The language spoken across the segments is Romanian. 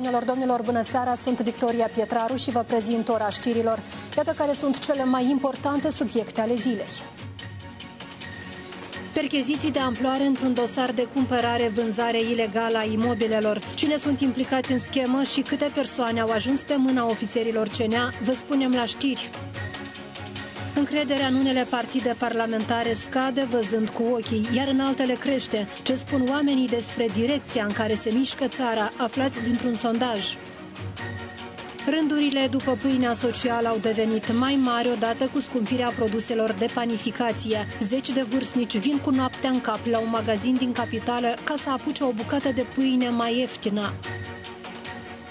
Doamnelor, domnilor, bună seara, sunt Victoria Pietraru și vă prezint ora știrilor. Iată care sunt cele mai importante subiecte ale zilei. Percheziții de amploare într-un dosar de cumpărare-vânzare ilegală a imobilelor. Cine sunt implicați în schemă și câte persoane au ajuns pe mâna ofițerilor CNA, vă spunem la știri. Încrederea în unele partide parlamentare scade văzând cu ochii, iar în altele crește. Ce spun oamenii despre direcția în care se mișcă țara, aflați dintr-un sondaj. Rândurile după pâinea socială au devenit mai mari odată cu scumpirea produselor de panificație. Zeci de vârstnici vin cu noaptea în cap la un magazin din capitală ca să apuce o bucată de pâine mai ieftină.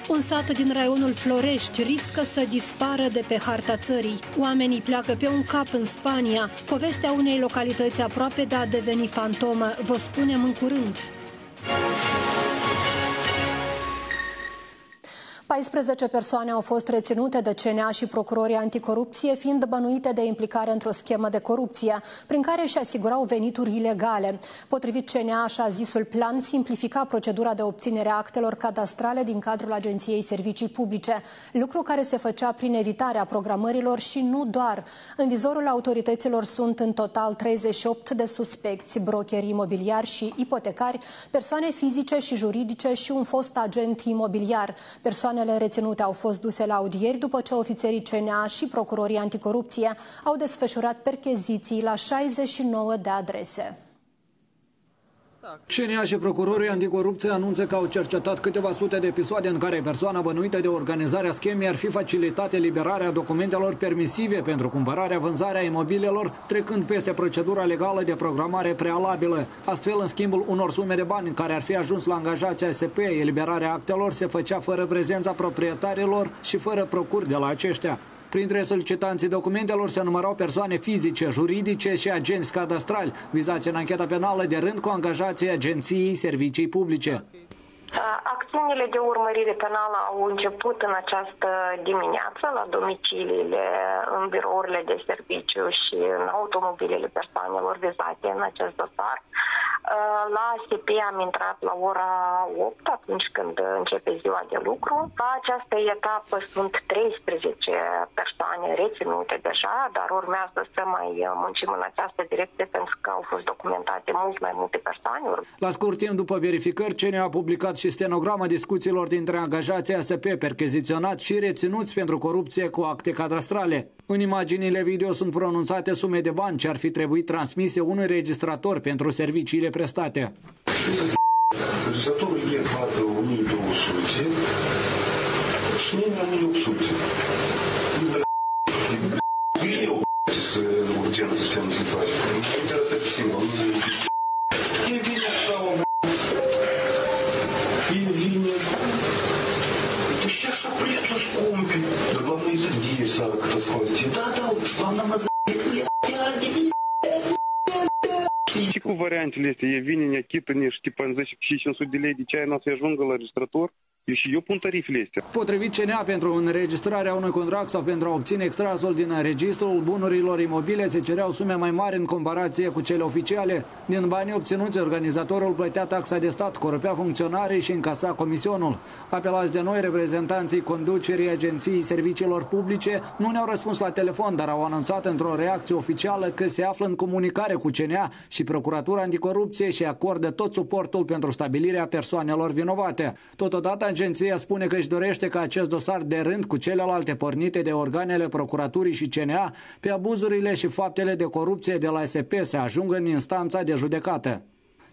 Un sat din raionul Florești riscă să dispară de pe harta țării. Oamenii pleacă pe un cap în Spania. Povestea unei localități aproape de a deveni fantomă, vă spunem în curând. 14 persoane au fost reținute de CNA și procurorii anticorupție, fiind bănuite de implicare într-o schemă de corupție, prin care își asigurau venituri ilegale. Potrivit CNA, așa zisul plan simplifica procedura de obținere a actelor cadastrale din cadrul Agenției Servicii Publice, lucru care se făcea prin evitarea programărilor și nu doar. În vizorul autorităților sunt în total 38 de suspecți, brokeri imobiliari și ipotecari, persoane fizice și juridice și un fost agent imobiliar, persoane Persoanele reținute au fost duse la audieri după ce ofițerii CNA și procurorii anticorupție au desfășurat percheziții la 69 de adrese. CNA și procurorii anticorupție anunță că au cercetat câteva sute de episoade în care persoana bănuită de organizarea schemei ar fi facilitat eliberarea documentelor permisive pentru cumpărarea, vânzarea imobilelor, trecând peste procedura legală de programare prealabilă. Astfel, în schimbul unor sume de bani care ar fi ajuns la angajația ASP, eliberarea actelor se făcea fără prezența proprietarilor și fără procuri de la aceștia. Printre solicitanții documentelor se numărau persoane fizice, juridice și agenți cadastrali, vizați în ancheta penală de rând cu angajații Agenției Servicii Publice. Acțiunile de urmărire penală au început în această dimineață la domiciliile, în birourile de serviciu și în automobilele persoanelor vizate în acest dosar. Uh, la ASP am intrat la ora 8, atunci când începe ziua de lucru. La această etapă sunt 13 persoane reținute deja, dar urmează să mai muncim în această direcție pentru că au fost documentate mult mai multe persoane. La scurt timp după verificări, CNE a publicat și stenograma discuțiilor dintre angajații ASP percheziționați și reținuți pentru corupție cu acte cadastrale. În imaginile video sunt pronunțate sume de bani ce ar fi trebuit transmise unui registrator pentru serviciile готові пристати. Зато є багато у суті. Шміна не обсудять. Еще что придется. Да. Да, уж вам на мазаре, блядь, я не știi variantele este? Ei vine, ne achită niște, tipă, în 10 și 500 de lei de ceai, n să ajungă la registrator și eu pun tarifele astea. Potrivit CNA, pentru înregistrarea unui contract sau pentru a obține extrasul din registrul bunurilor imobile, se cereau sume mai mari în comparație cu cele oficiale. Din banii obținuți, organizatorul plătea taxa de stat, corupea funcționarii și încasa comisionul. Apelați de noi, reprezentanții conducerii Agenției Serviciilor Publice nu ne-au răspuns la telefon, dar au anunțat într-o reacție oficială că se află în comunicare cu CNA și Procuratura Anticorupție și acordă tot suportul pentru stabilirea persoanelor vinovate. Totodată, Agenția spune că își dorește ca acest dosar de rând cu celelalte pornite de organele Procuraturii și CNA pe abuzurile și faptele de corupție de la SP să ajungă în instanța de judecată.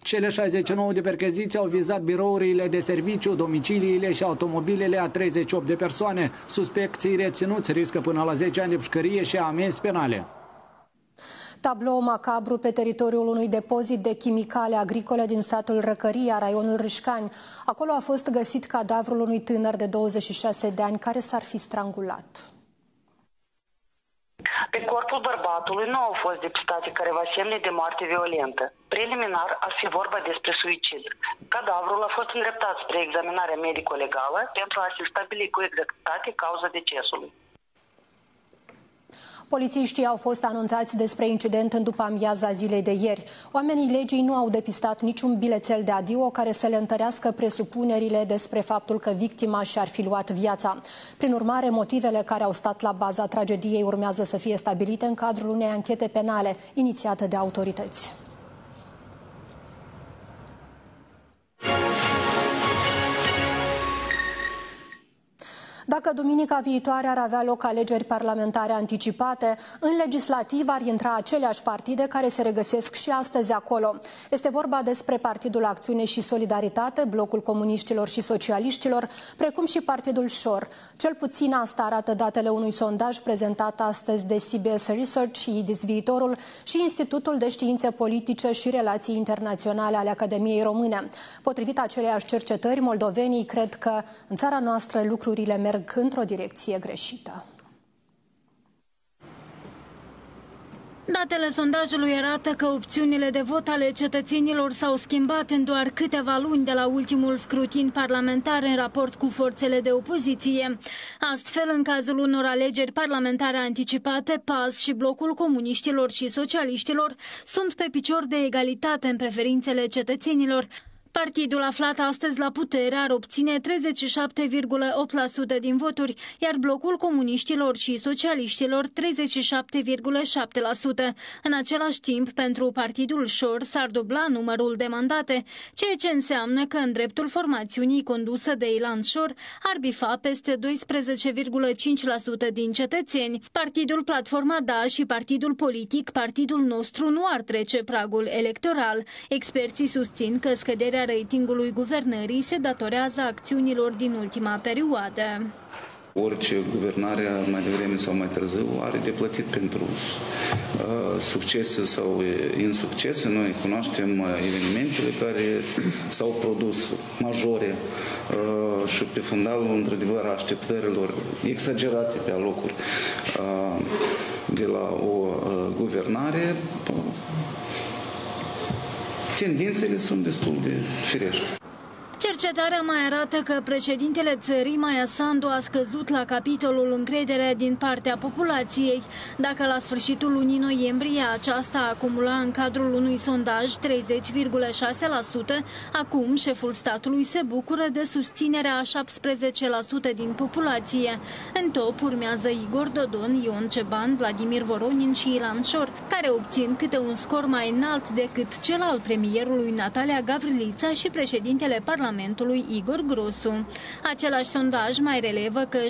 Cele 69 de percheziții au vizat birourile de serviciu, domiciliile și automobilele a 38 de persoane. Suspecții reținuți riscă până la 10 ani de pușcărie și amenzi penale. Tablou macabru pe teritoriul unui depozit de chimicale agricole din satul Răcăria, raionul Râșcani. Acolo a fost găsit cadavrul unui tânăr de 26 de ani care s-ar fi strangulat. Pe corpul bărbatului nu au fost depistate careva semne de moarte violentă. Preliminar ar fi vorba despre suicid. Cadavrul a fost îndreptat spre examinarea medico-legală pentru a se stabili cu exactitate cauza decesului. Polițiștii au fost anunțați despre incident în după amiaza zilei de ieri. Oamenii legii nu au depistat niciun bilețel de adio care să le întărească presupunerile despre faptul că victima și-ar fi luat viața. Prin urmare, motivele care au stat la baza tragediei urmează să fie stabilite în cadrul unei anchete penale inițiată de autorități. Dacă duminica viitoare ar avea loc alegeri parlamentare anticipate, în legislativ ar intra aceleași partide care se regăsesc și astăzi acolo. Este vorba despre Partidul Acțiune și Solidaritate, Blocul Comuniștilor și Socialiștilor, precum și Partidul Șor. Cel puțin asta arată datele unui sondaj prezentat astăzi de CBS Research, IDIS Viitorul și Institutul de Științe Politice și Relații Internaționale ale Academiei Române. Potrivit aceleiași cercetări, moldovenii cred că în țara noastră lucrurile merg merg într-o direcție greșită. Datele sondajului arată că opțiunile de vot ale cetățenilor s-au schimbat în doar câteva luni de la ultimul scrutin parlamentar în raport cu forțele de opoziție. Astfel, în cazul unor alegeri parlamentare anticipate, PAS și Blocul Comuniștilor și Socialiștilor sunt pe picior de egalitate în preferințele cetățenilor, Partidul aflat astăzi la putere ar obține 37,8% din voturi, iar blocul comuniștilor și socialiștilor 37,7%. În același timp, pentru Partidul Șor s-ar dubla numărul de mandate, ceea ce înseamnă că în dreptul formațiunii condusă de Ilan Șor ar bifa peste 12,5% din cetățeni. Partidul Platforma Da și Partidul Politic, Partidul nostru, nu ar trece pragul electoral. Experții susțin că scăderea ratingului guvernării se datorează acțiunilor din ultima perioadă. Orice guvernare, mai devreme sau mai târziu, are de plătit pentru uh, succese sau insuccese. Noi cunoaștem uh, evenimentele care s-au produs majore uh, și pe fundalul, într-adevăr, așteptărilor exagerate pe alocuri uh, de la o uh, guvernare, tendințele sunt destul de firești. Cercetarea mai arată că președintele țării, Maia Sandu, a scăzut la capitolul încredere din partea populației. Dacă la sfârșitul lunii noiembrie aceasta acumula în cadrul unui sondaj 30,6%, acum șeful statului se bucură de susținerea a 17% din populație. În top urmează Igor Dodon, Ion Ceban, Vladimir Voronin și Ilan Șor, care obțin câte un scor mai înalt decât cel al premierului Natalia Gavrilița și președintele Parlamentului Parlamentului Igor Grosu. Același sondaj mai relevă că 68,9%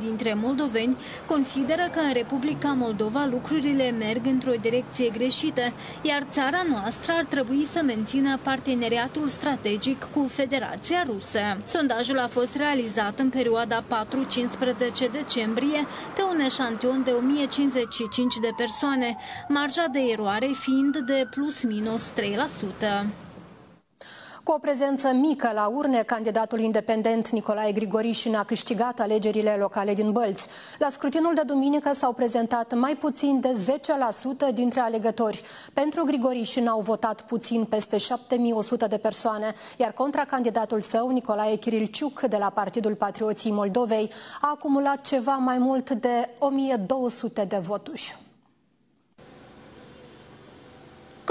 dintre moldoveni consideră că în Republica Moldova lucrurile merg într-o direcție greșită, iar țara noastră ar trebui să mențină parteneriatul strategic cu Federația Rusă. Sondajul a fost realizat în perioada 4-15 decembrie pe un eșantion de 1055 de persoane, marja de eroare fiind de plus minus 3%. Cu o prezență mică la urne, candidatul independent Nicolae Grigorișin a câștigat alegerile locale din Bălți. La scrutinul de duminică s-au prezentat mai puțin de 10% dintre alegători. Pentru Grigorișin au votat puțin peste 7100 de persoane, iar contra candidatul său, Nicolae Chirilciuc, de la Partidul Patrioții Moldovei, a acumulat ceva mai mult de 1200 de voturi.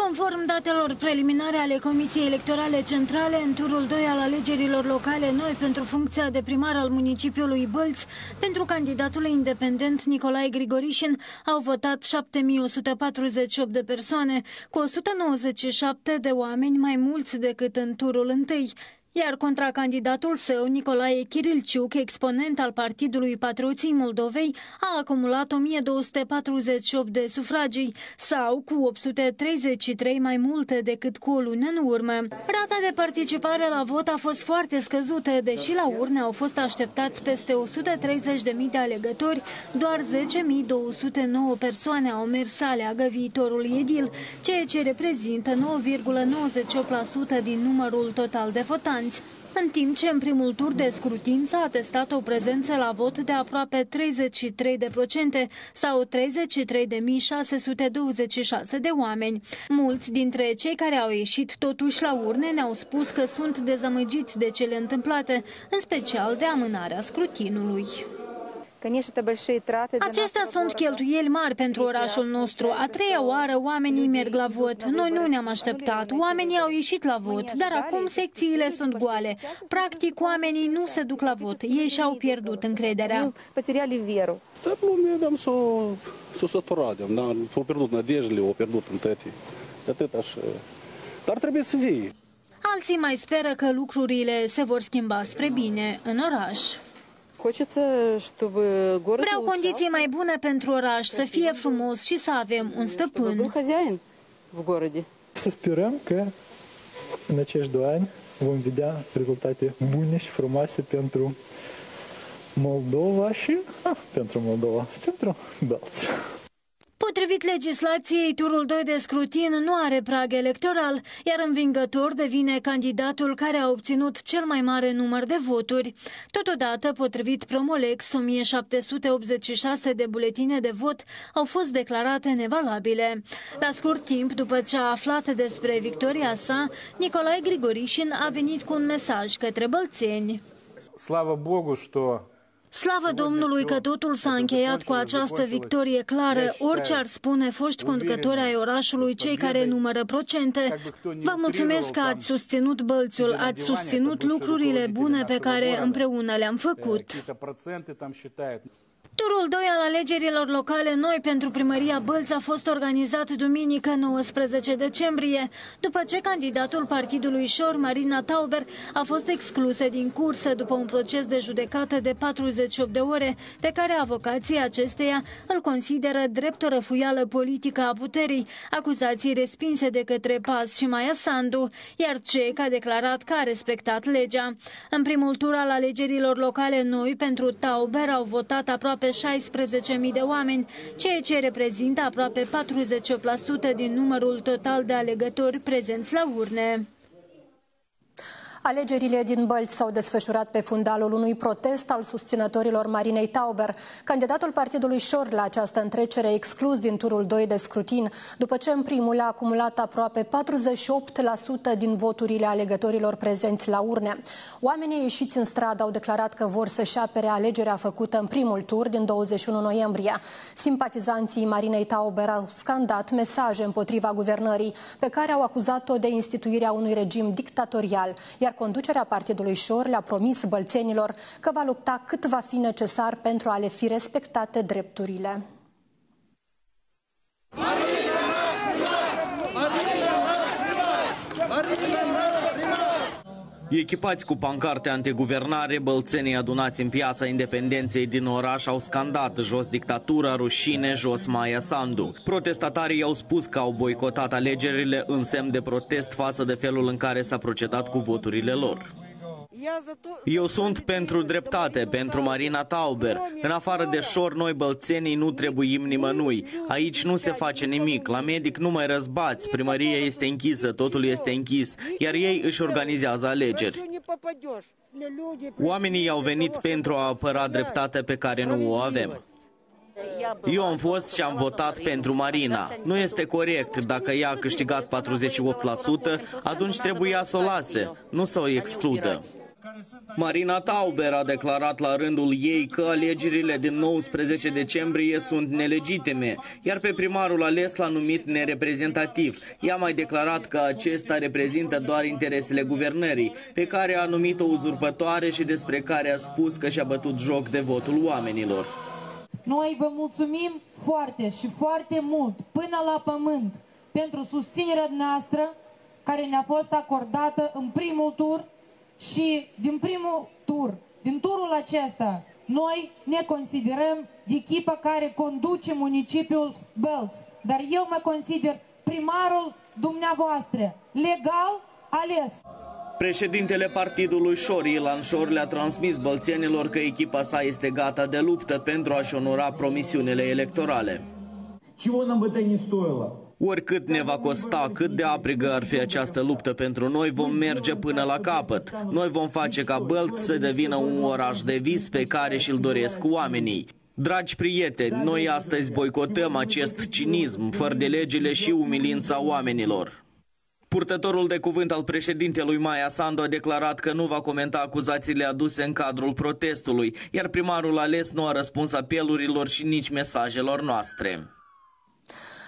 Conform datelor preliminare ale Comisiei Electorale Centrale, în turul 2 al alegerilor locale noi pentru funcția de primar al municipiului Bălți, pentru candidatul independent Nicolae Grigorișin, au votat 7148 de persoane, cu 197 de oameni mai mulți decât în turul întâi iar contra candidatul său, Nicolae Chirilciuc, exponent al Partidului Patrioții Moldovei, a acumulat 1248 de sufragii, sau cu 833 mai multe decât cu o lună în urmă. Rata de participare la vot a fost foarte scăzută, deși la urne au fost așteptați peste 130.000 de alegători, doar 10.209 persoane au mers să aleagă viitorul edil, ceea ce reprezintă 9,98% din numărul total de votanți votanți, în timp ce în primul tur de scrutin s-a atestat o prezență la vot de aproape 33% sau 33.626 de oameni. Mulți dintre cei care au ieșit totuși la urne ne-au spus că sunt dezamăgiți de cele întâmplate, în special de amânarea scrutinului. Acestea sunt cheltuieli mari pentru orașul nostru. A treia oară oamenii merg la vot. Noi nu ne-am așteptat. Oamenii au ieșit la vot, dar acum secțiile sunt goale. Practic, oamenii nu se duc la vot. Ei și-au pierdut încrederea. Da, lumea am s-o, s-o săturat, da, au pierdut nădejdele, au pierdut în toate. De atât așa. Dar trebuie să vii. Alții mai speră că lucrurile se vor schimba spre bine în oraș. Vreau condiții mai bune pentru oraș, să fie frumos și să avem un stăpân. Să sperăm că în acești doi ani vom vedea rezultate bune și frumoase pentru Moldova și ah, pentru Moldova, pentru Belți. Potrivit legislației, turul 2 de scrutin nu are prag electoral, iar învingător devine candidatul care a obținut cel mai mare număr de voturi. Totodată, potrivit Promolex, 1786 de buletine de vot au fost declarate nevalabile. La scurt timp, după ce a aflat despre victoria sa, Nicolae Grigorișin a venit cu un mesaj către bălțeni. Slava Bogu, что Slavă Domnului că totul s-a încheiat cu această victorie clară, orice ar spune foști conducători ai orașului, cei care numără procente. Vă mulțumesc că ați susținut Bălțul, ați susținut lucrurile bune pe care împreună le-am făcut. Turul 2 al alegerilor locale noi pentru primăria Bălți a fost organizat duminică 19 decembrie, după ce candidatul partidului Șor, Marina Tauber, a fost exclusă din cursă după un proces de judecată de 48 de ore, pe care avocații acesteia îl consideră drept o răfuială politică a puterii, acuzații respinse de către Paz și Maia Sandu, iar CEC a declarat că a respectat legea. În primul tur al alegerilor locale noi pentru Tauber au votat aproape aproape 16.000 de oameni, ceea ce reprezintă aproape 48% din numărul total de alegători prezenți la urne. Alegerile din Bălți s-au desfășurat pe fundalul unui protest al susținătorilor Marinei Tauber. Candidatul partidului Șor la această întrecere exclus din turul 2 de scrutin, după ce în primul a acumulat aproape 48% din voturile alegătorilor prezenți la urne. Oamenii ieșiți în stradă au declarat că vor să-și apere alegerea făcută în primul tur din 21 noiembrie. Simpatizanții Marinei Tauber au scandat mesaje împotriva guvernării, pe care au acuzat-o de instituirea unui regim dictatorial, iar conducerea partidului Șor le-a promis bălțenilor că va lupta cât va fi necesar pentru a le fi respectate drepturile. Echipați cu pancarte antiguvernare, bălțenii adunați în piața independenței din oraș au scandat jos dictatura, rușine, jos Maia Sandu. Protestatarii au spus că au boicotat alegerile în semn de protest față de felul în care s-a procedat cu voturile lor. Eu sunt pentru dreptate, pentru Marina Tauber. În afară de șor, noi bălțenii nu trebuim nimănui. Aici nu se face nimic. La medic nu mai răzbați. Primăria este închisă, totul este închis. Iar ei își organizează alegeri. Oamenii au venit pentru a apăra dreptatea pe care nu o avem. Eu am fost și am votat pentru Marina. Nu este corect. Dacă ea a câștigat 48%, atunci trebuia să o lase, nu să o excludă. Marina Tauber a declarat la rândul ei că alegerile din 19 decembrie sunt nelegitime, iar pe primarul ales l-a numit nereprezentativ. Ea a mai declarat că acesta reprezintă doar interesele guvernării, pe care a numit-o uzurpătoare și despre care a spus că și-a bătut joc de votul oamenilor. Noi vă mulțumim foarte și foarte mult, până la pământ, pentru susținerea noastră care ne-a fost acordată în primul tur și din primul tur, din turul acesta, noi ne considerăm echipa care conduce municipiul Belți. Dar eu mă consider primarul dumneavoastră, legal ales. Președintele partidului Șor, Ilan Șor, le-a transmis bălțenilor că echipa sa este gata de luptă pentru a-și onora promisiunile electorale. Чего нам бы это не стоило? Oricât ne va costa, cât de aprigă ar fi această luptă pentru noi, vom merge până la capăt. Noi vom face ca Bălți să devină un oraș de vis pe care și-l doresc oamenii. Dragi prieteni, noi astăzi boicotăm acest cinism, fără de legile și umilința oamenilor. Purtătorul de cuvânt al președintelui Maia Sandu a declarat că nu va comenta acuzațiile aduse în cadrul protestului, iar primarul ales nu a răspuns apelurilor și nici mesajelor noastre.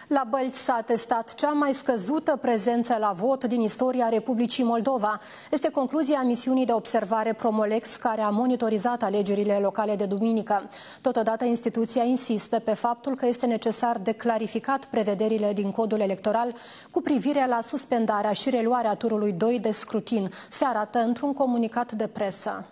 La Bălți s-a testat cea mai scăzută prezență la vot din istoria Republicii Moldova. Este concluzia misiunii de observare Promolex, care a monitorizat alegerile locale de duminică. Totodată, instituția insistă pe faptul că este necesar de clarificat prevederile din codul electoral cu privire la suspendarea și reluarea turului 2 de scrutin. Se arată într-un comunicat de presă.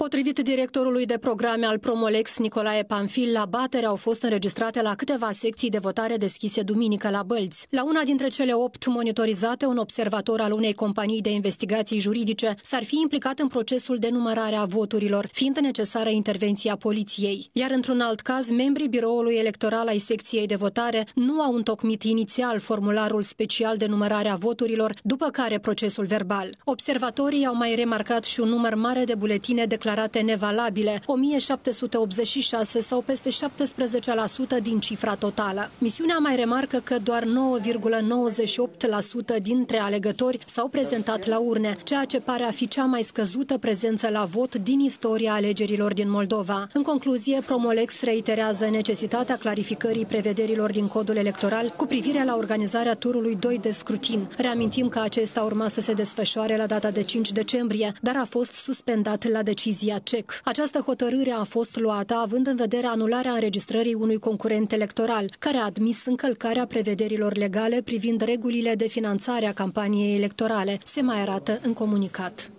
Potrivit directorului de programe al Promolex, Nicolae Panfil, la batere au fost înregistrate la câteva secții de votare deschise duminică la Bălți. La una dintre cele opt monitorizate, un observator al unei companii de investigații juridice s-ar fi implicat în procesul de numărare a voturilor, fiind necesară intervenția poliției. Iar într-un alt caz, membrii biroului electoral ai secției de votare nu au întocmit inițial formularul special de numărare a voturilor, după care procesul verbal. Observatorii au mai remarcat și un număr mare de buletine declarate declarate nevalabile, 1786 sau peste 17% din cifra totală. Misiunea mai remarcă că doar 9,98% dintre alegători s-au prezentat la urne, ceea ce pare a fi cea mai scăzută prezență la vot din istoria alegerilor din Moldova. În concluzie, Promolex reiterează necesitatea clarificării prevederilor din codul electoral cu privire la organizarea turului 2 de scrutin. Reamintim că acesta urma să se desfășoare la data de 5 decembrie, dar a fost suspendat la decizie decizia CEC. Această hotărâre a fost luată având în vedere anularea înregistrării unui concurent electoral, care a admis încălcarea prevederilor legale privind regulile de finanțare a campaniei electorale, se mai arată în comunicat.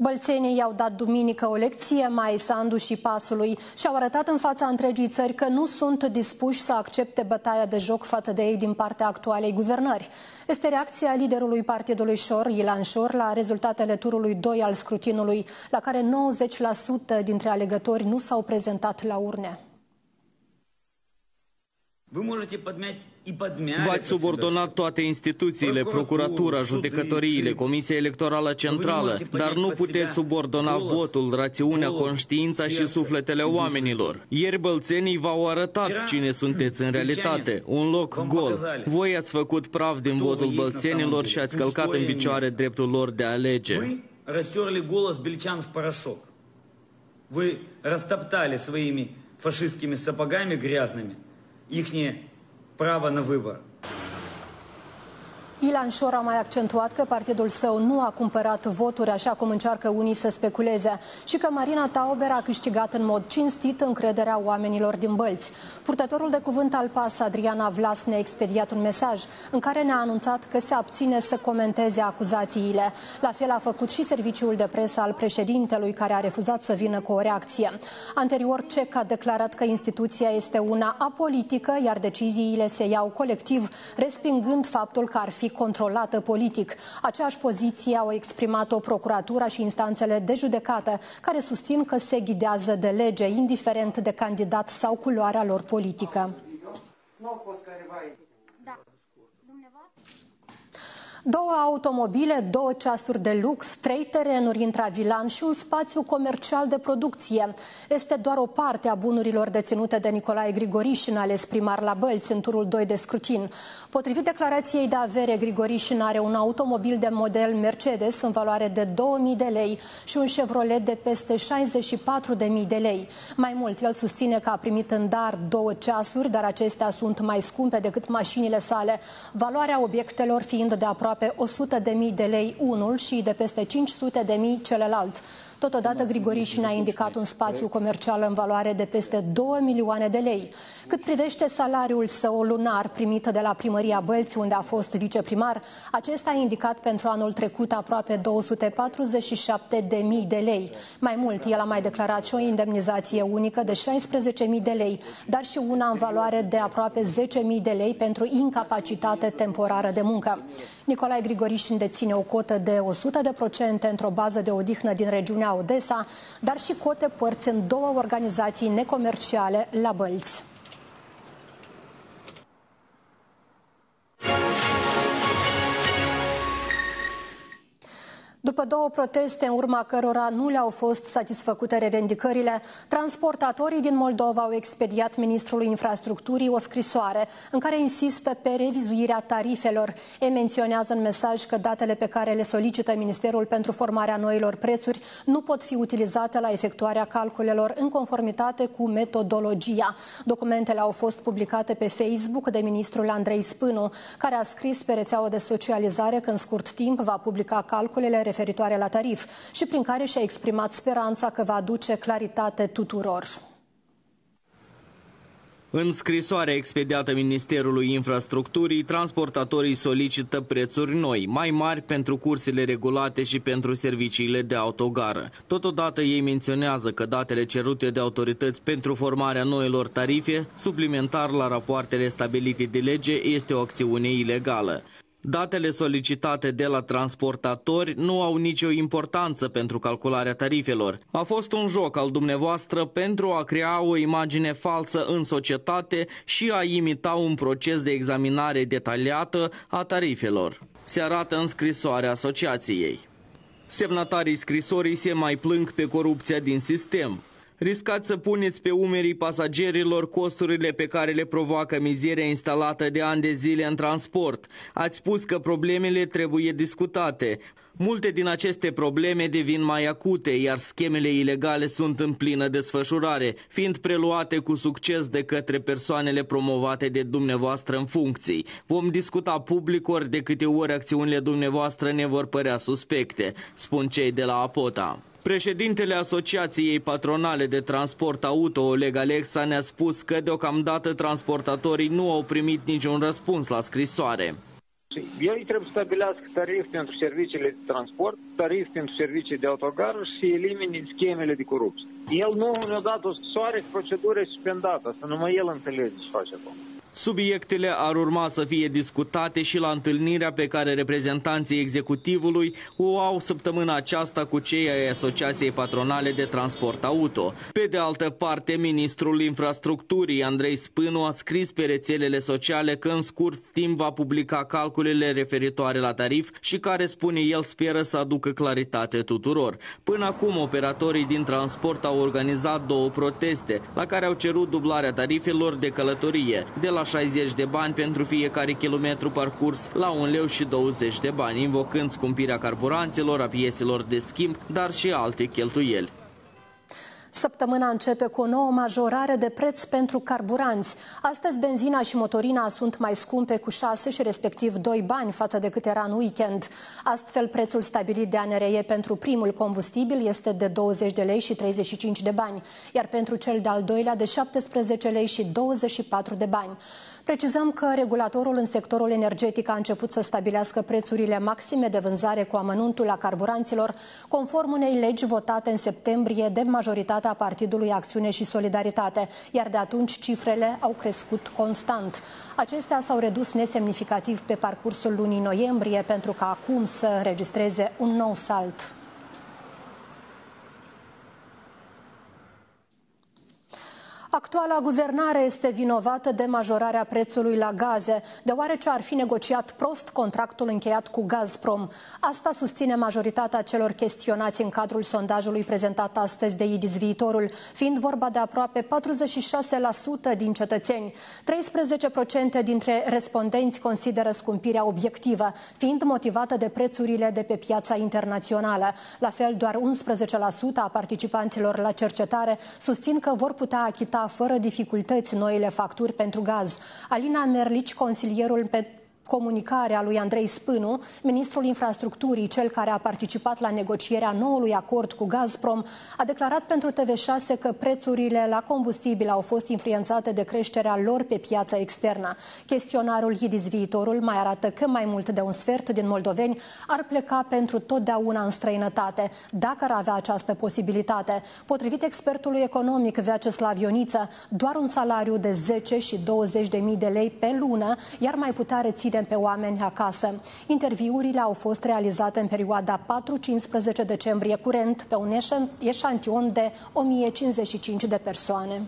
Bălțenii i-au dat duminică o lecție mai Sandu și Pasului și au arătat în fața întregii țări că nu sunt dispuși să accepte bătaia de joc față de ei din partea actualei guvernări. Este reacția liderului partidului Șor, Ilan Șor, la rezultatele turului 2 al scrutinului, la care 90% dintre alegători nu s-au prezentat la urne. Вы можете подмять V-ați subordonat toate instituțiile, procuratura, judecătoriile, Comisia Electorală Centrală, dar nu puteți subordona votul, rațiunea, conștiința și sufletele oamenilor. Ieri bălțenii v-au arătat cine sunteți în realitate, un loc gol. Voi ați făcut praf din votul bălțenilor și ați călcat în picioare dreptul lor de a alege. растерли голос бельчан в порошок. Вы растоптали своими фашистскими сапогами грязными ихние право на выбор. Ilan Șor a mai accentuat că partidul său nu a cumpărat voturi așa cum încearcă unii să speculeze și că Marina Tauber a câștigat în mod cinstit încrederea oamenilor din Bălți. Purtătorul de cuvânt al PAS, Adriana Vlas, ne-a expediat un mesaj în care ne-a anunțat că se abține să comenteze acuzațiile. La fel a făcut și serviciul de presă al președintelui care a refuzat să vină cu o reacție. Anterior, CEC a declarat că instituția este una apolitică, iar deciziile se iau colectiv, respingând faptul că ar fi controlată politic. Aceeași poziție au exprimat-o procuratura și instanțele de judecată, care susțin că se ghidează de lege, indiferent de candidat sau culoarea lor politică. Nu au fost careva Două automobile, două ceasuri de lux, trei terenuri intravilan și un spațiu comercial de producție. Este doar o parte a bunurilor deținute de Nicolae Grigorișin, ales primar la Bălți, în turul 2 de scrutin. Potrivit declarației de avere, Grigorișin are un automobil de model Mercedes în valoare de 2000 de lei și un Chevrolet de peste 64.000 de lei. Mai mult, el susține că a primit în dar două ceasuri, dar acestea sunt mai scumpe decât mașinile sale, valoarea obiectelor fiind de aproape aproape 100.000 de lei unul și de peste 500.000 celălalt. Totodată, Grigorișin a indicat un spațiu comercial în valoare de peste 2 milioane de lei. Cât privește salariul său lunar primit de la primăria Bălți, unde a fost viceprimar, acesta a indicat pentru anul trecut aproape 247 de mii de lei. Mai mult, el a mai declarat și o indemnizație unică de 16 mii de lei, dar și una în valoare de aproape 10 mii de lei pentru incapacitate temporară de muncă. Nicolae Grigorișin deține o cotă de 100% într-o bază de odihnă din regiunea Odessa, dar și cote părți în două organizații necomerciale la Bălți. După două proteste în urma cărora nu le-au fost satisfăcute revendicările, transportatorii din Moldova au expediat Ministrului Infrastructurii o scrisoare în care insistă pe revizuirea tarifelor. E menționează în mesaj că datele pe care le solicită Ministerul pentru formarea noilor prețuri nu pot fi utilizate la efectuarea calculelor în conformitate cu metodologia. Documentele au fost publicate pe Facebook de ministrul Andrei Spânu, care a scris pe rețeaua de socializare că în scurt timp va publica calculele referitoare la tarif și prin care și-a exprimat speranța că va aduce claritate tuturor. În scrisoarea expediată Ministerului Infrastructurii, transportatorii solicită prețuri noi, mai mari pentru cursele regulate și pentru serviciile de autogară. Totodată ei menționează că datele cerute de autorități pentru formarea noilor tarife, suplimentar la rapoartele stabilite de lege, este o acțiune ilegală. Datele solicitate de la transportatori nu au nicio importanță pentru calcularea tarifelor. A fost un joc al dumneavoastră pentru a crea o imagine falsă în societate și a imita un proces de examinare detaliată a tarifelor. Se arată în scrisoarea asociației. Semnatarii scrisorii se mai plâng pe corupția din sistem riscați să puneți pe umerii pasagerilor costurile pe care le provoacă mizeria instalată de ani de zile în transport. Ați spus că problemele trebuie discutate. Multe din aceste probleme devin mai acute, iar schemele ilegale sunt în plină desfășurare, fiind preluate cu succes de către persoanele promovate de dumneavoastră în funcții. Vom discuta public ori de câte ori acțiunile dumneavoastră ne vor părea suspecte, spun cei de la Apota. Președintele Asociației Patronale de Transport Auto, Oleg Alexa, ne-a spus că deocamdată transportatorii nu au primit niciun răspuns la scrisoare. Ei trebuie să stabilească tarif pentru serviciile de transport, tarif pentru servicii de autogar și elimine schemele de corupție. El nu ne-a dat o scrisoare cu procedură suspendată, să numai el înțelege ce face acum. Subiectele ar urma să fie discutate și la întâlnirea pe care reprezentanții executivului o au săptămâna aceasta cu cei ai Asociației Patronale de Transport Auto. Pe de altă parte, ministrul infrastructurii Andrei Spânu a scris pe rețelele sociale că în scurt timp va publica calculele referitoare la tarif și care, spune el, speră să aducă claritate tuturor. Până acum, operatorii din transport au organizat două proteste, la care au cerut dublarea tarifelor de călătorie, de la la 60 de bani pentru fiecare kilometru parcurs la 1 leu și 20 de bani, invocând scumpirea carburanților, a pieselor de schimb, dar și alte cheltuieli. Săptămâna începe cu o nouă majorare de preț pentru carburanți. Astăzi benzina și motorina sunt mai scumpe cu 6 și respectiv 2 bani față de cât era în weekend. Astfel, prețul stabilit de ANRE pentru primul combustibil este de 20 de lei și 35 de bani, iar pentru cel de-al doilea de 17 lei și 24 de bani. Precizăm că regulatorul în sectorul energetic a început să stabilească prețurile maxime de vânzare cu amănuntul a carburanților, conform unei legi votate în septembrie de majoritatea Partidului Acțiune și Solidaritate, iar de atunci cifrele au crescut constant. Acestea s-au redus nesemnificativ pe parcursul lunii noiembrie pentru ca acum să înregistreze un nou salt. Actuala guvernare este vinovată de majorarea prețului la gaze, deoarece ar fi negociat prost contractul încheiat cu Gazprom. Asta susține majoritatea celor chestionați în cadrul sondajului prezentat astăzi de IDIS Viitorul, fiind vorba de aproape 46% din cetățeni. 13% dintre respondenți consideră scumpirea obiectivă, fiind motivată de prețurile de pe piața internațională. La fel, doar 11% a participanților la cercetare susțin că vor putea achita fără dificultăți noile facturi pentru gaz. Alina Merlici, consilierul pe comunicarea lui Andrei Spânu, ministrul infrastructurii, cel care a participat la negocierea noului acord cu Gazprom, a declarat pentru TV6 că prețurile la combustibil au fost influențate de creșterea lor pe piața externă. Chestionarul Hidis Viitorul mai arată că mai mult de un sfert din moldoveni ar pleca pentru totdeauna în străinătate, dacă ar avea această posibilitate. Potrivit expertului economic Vyacheslav Ioniță, doar un salariu de 10 și 20 de mii de lei pe lună i-ar mai putea reține pe oameni acasă. Interviurile au fost realizate în perioada 4-15 decembrie curent pe un eșantion de 1055 de persoane.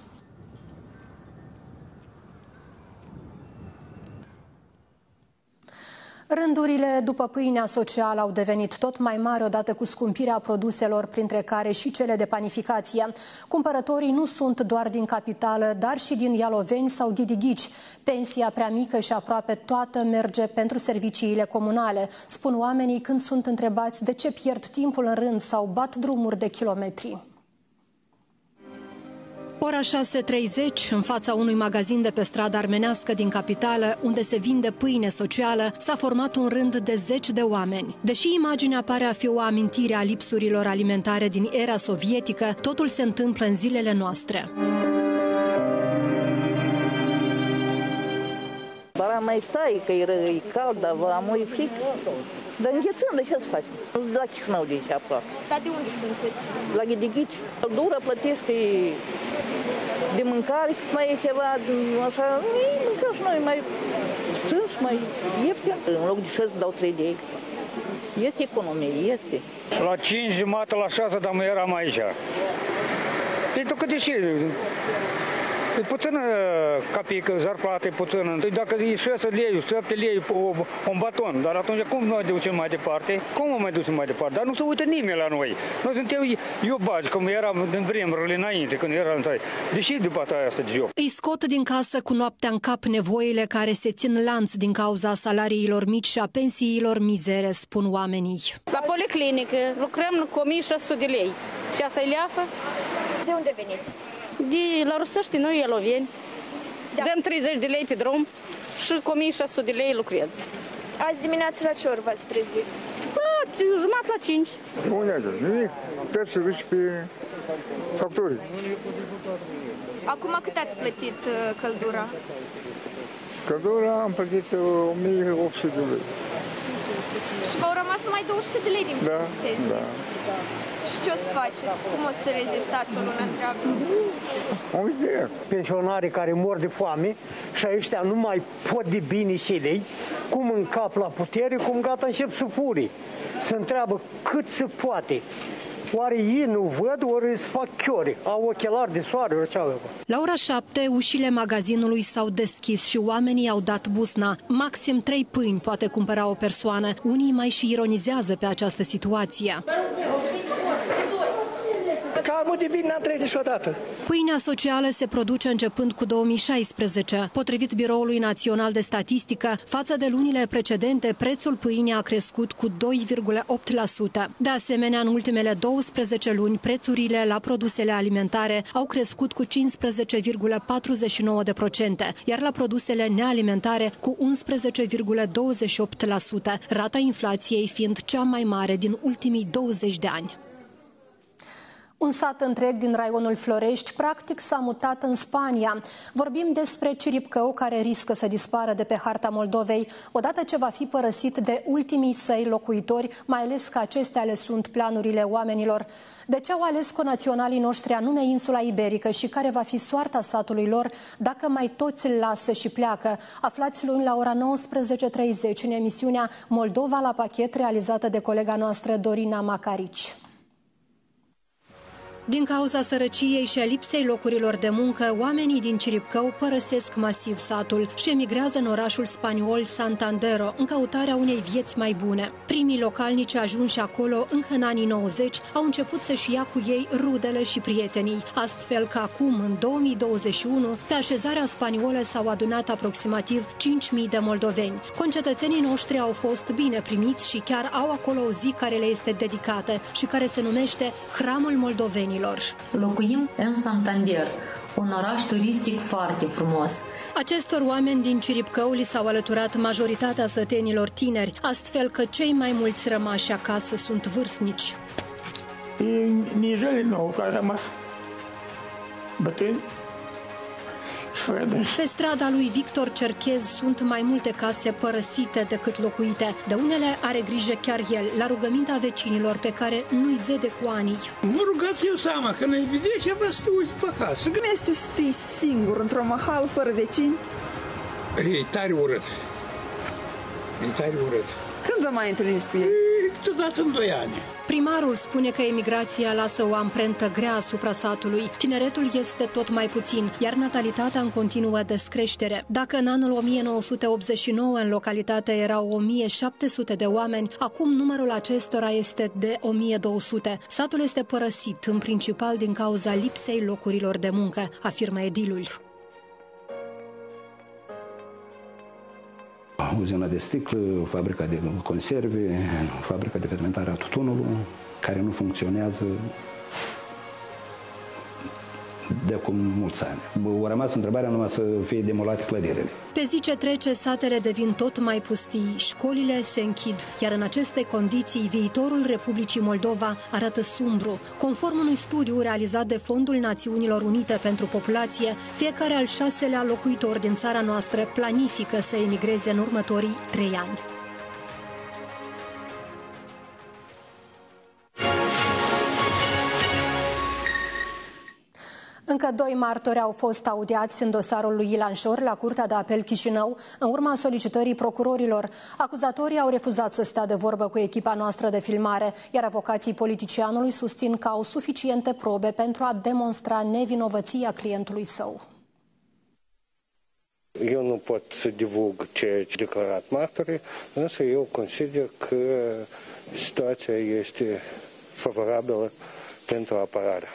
Rândurile după pâinea socială au devenit tot mai mari odată cu scumpirea produselor, printre care și cele de panificație. Cumpărătorii nu sunt doar din capitală, dar și din Ialoveni sau Ghidighici. Pensia prea mică și aproape toată merge pentru serviciile comunale, spun oamenii când sunt întrebați de ce pierd timpul în rând sau bat drumuri de kilometri. Ora 6.30, în fața unui magazin de pe strada armenească din capitală, unde se vinde pâine socială, s-a format un rând de zeci de oameni. Deși imaginea pare a fi o amintire a lipsurilor alimentare din era sovietică, totul se întâmplă în zilele noastre. Bara mai stai, că e, e cald, dar am e fric. Dar înghețăm, de ce să facem? La Chișinău de aici aproape. Dar de unde sunteți? La Ghidighici. Căldură plătește de mâncare, să mai e ceva așa, mâncăm și noi mai strâns, mai ieftin. În loc de 6 dau 3 de extra. Este economie, este. La 5 jumate, la 6, dar mai eram aici. Pentru că deși E puțină capică, zarplată e puțină. Dacă e 6 lei, 7 lei un baton, dar atunci cum noi ducem mai departe? Cum o mai ducem mai departe? Dar nu se uită nimeni la noi. Noi suntem iubați, cum eram din vremurile înainte, când eram în Deși de bătaia asta de joc. Îi scot din casă cu noaptea în cap nevoile care se țin lanț din cauza salariilor mici și a pensiilor mizere, spun oamenii. La policlinică lucrăm cu 1600 de lei. Și asta e leafă? De unde veniți? De la Rusăști, noi eloveni. Da. Dăm 30 de lei pe drum și cu 1600 de lei lucrez. Azi dimineața la ce ori v-ați trezit? A, jumătate la 5. Nu unează, nimic. Trebuie să duci pe factorii. Acum cât ați plătit uh, căldura? Căldura am plătit 1800 de lei. Și v-au rămas numai 200 de lei din da, pensie? Da, da. Și ce o să faceți? Cum o să rezistați o lună întreagă? Uite, pensionarii care mor de foame și ăștia nu mai pot de bine și lei, cum în cap la putere, cum gata încep să furi. Se întreabă cât se poate. Oare ei nu văd, ori îți fac chiori, au ochelari de soare, ori ce au La ora șapte, ușile magazinului s-au deschis și oamenii au dat busna. Maxim trei pâini poate cumpăra o persoană. Unii mai și ironizează pe această situație. Camul de bine n-am trăit niciodată. Pâinea socială se produce începând cu 2016. Potrivit Biroului Național de Statistică, față de lunile precedente, prețul pâinii a crescut cu 2,8%. De asemenea, în ultimele 12 luni, prețurile la produsele alimentare au crescut cu 15,49%, iar la produsele nealimentare cu 11,28%, rata inflației fiind cea mai mare din ultimii 20 de ani. Un sat întreg din raionul Florești practic s-a mutat în Spania. Vorbim despre Ciripcău, care riscă să dispară de pe harta Moldovei, odată ce va fi părăsit de ultimii săi locuitori, mai ales că acestea le sunt planurile oamenilor. De ce au ales conaționalii noștri anume insula iberică și care va fi soarta satului lor dacă mai toți îl lasă și pleacă? Aflați luni la ora 19.30 în emisiunea Moldova la pachet realizată de colega noastră Dorina Macarici. Din cauza sărăciei și a lipsei locurilor de muncă, oamenii din Ciripcău părăsesc masiv satul și emigrează în orașul spaniol Santandero în căutarea unei vieți mai bune. Primii localnici ajunși acolo încă în anii 90 au început să-și ia cu ei rudele și prietenii, astfel că acum, în 2021, pe așezarea spaniolă s-au adunat aproximativ 5.000 de moldoveni. Concetățenii noștri au fost bine primiți și chiar au acolo o zi care le este dedicată și care se numește Hramul Moldovenii oamenilor. Locuim în Santander, un oraș turistic foarte frumos. Acestor oameni din Ciripcău li s-au alăturat majoritatea sătenilor tineri, astfel că cei mai mulți rămași acasă sunt vârstnici. E Nijele nou care a rămas bătrâni pe strada lui Victor Cerchez sunt mai multe case părăsite decât locuite. De unele are grijă chiar el, la rugămintea vecinilor pe care nu-i vede cu ani. Mă rugați eu seama, că ne vede ceva să uite pe acasă. Cum este să fii singur într-o mahal fără vecini? E tare urât. E tare urât. Când vă mai întâlniți cu ei? dat în 2 ani. Primarul spune că emigrația lasă o amprentă grea asupra satului. Tineretul este tot mai puțin, iar natalitatea în continuă descreștere. Dacă în anul 1989 în localitate erau 1700 de oameni, acum numărul acestora este de 1200. Satul este părăsit, în principal din cauza lipsei locurilor de muncă, afirmă edilul. Uzina de sticlă, fabrica de conserve, fabrica de fermentare a tutunului, care nu funcționează de acum mulți ani. O rămas întrebarea numai să fie demolate clădirile. Pe zi ce trece, satele devin tot mai pustii, școlile se închid, iar în aceste condiții, viitorul Republicii Moldova arată sumbru. Conform unui studiu realizat de Fondul Națiunilor Unite pentru Populație, fiecare al șaselea locuitor din țara noastră planifică să emigreze în următorii trei ani. Încă doi martori au fost audiați în dosarul lui Ilan Șor la Curtea de Apel Chișinău, în urma solicitării procurorilor. Acuzatorii au refuzat să stea de vorbă cu echipa noastră de filmare, iar avocații politicianului susțin că au suficiente probe pentru a demonstra nevinovăția clientului său. Eu nu pot să divulg ce a declarat martorii, însă eu consider că situația este favorabilă pentru apărare.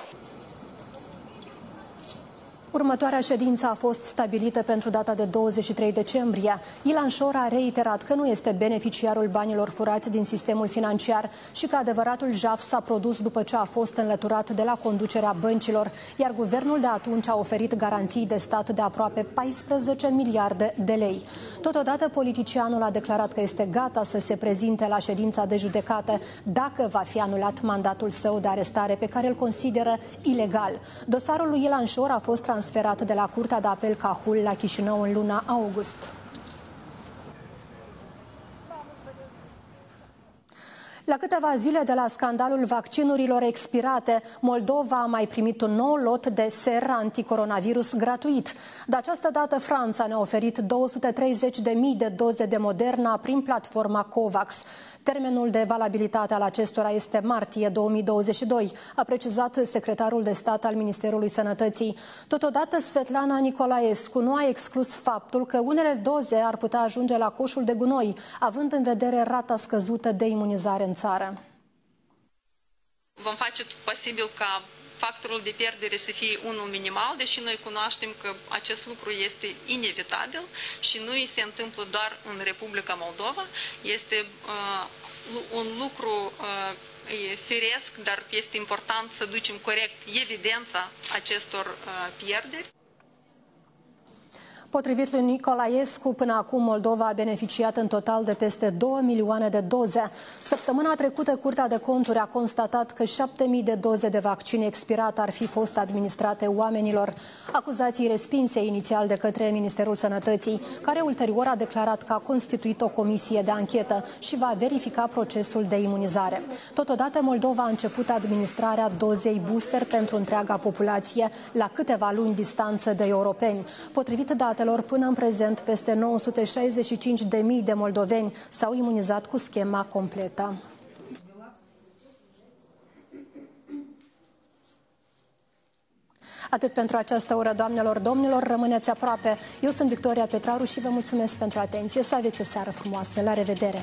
Următoarea ședință a fost stabilită pentru data de 23 decembrie. Ilan Șor a reiterat că nu este beneficiarul banilor furați din sistemul financiar și că adevăratul jaf s-a produs după ce a fost înlăturat de la conducerea băncilor, iar guvernul de atunci a oferit garanții de stat de aproape 14 miliarde de lei. Totodată, politicianul a declarat că este gata să se prezinte la ședința de judecată dacă va fi anulat mandatul său de arestare pe care îl consideră ilegal. Dosarul lui Ilan Șor a fost transferat de la Curtea de Apel Cahul la Chișinău în luna august. La câteva zile de la scandalul vaccinurilor expirate, Moldova a mai primit un nou lot de ser anticoronavirus gratuit. De această dată, Franța ne-a oferit 230.000 de doze de Moderna prin platforma COVAX. Termenul de valabilitate al acestora este martie 2022, a precizat secretarul de stat al Ministerului Sănătății. Totodată, Svetlana Nicolaescu nu a exclus faptul că unele doze ar putea ajunge la coșul de gunoi, având în vedere rata scăzută de imunizare în țară. Vom face tot posibil ca factorul de pierdere să fie unul minimal, deși noi cunoaștem că acest lucru este inevitabil și nu se întâmplă doar în Republica Moldova, este uh, un lucru uh, firesc, dar este important să ducem corect evidența acestor uh, pierderi. Potrivit lui Nicolaescu, până acum Moldova a beneficiat în total de peste 2 milioane de doze. Săptămâna trecută, Curtea de Conturi a constatat că 7.000 de doze de vaccin expirat ar fi fost administrate oamenilor. Acuzații respinse inițial de către Ministerul Sănătății, care ulterior a declarat că a constituit o comisie de anchetă și va verifica procesul de imunizare. Totodată, Moldova a început administrarea dozei booster pentru întreaga populație la câteva luni distanță de europeni. Potrivit dat datelor, până în prezent, peste 965.000 de moldoveni s-au imunizat cu schema completă. Atât pentru această oră, doamnelor, domnilor, rămâneți aproape. Eu sunt Victoria Petraru și vă mulțumesc pentru atenție. Să aveți o seară frumoasă. La revedere!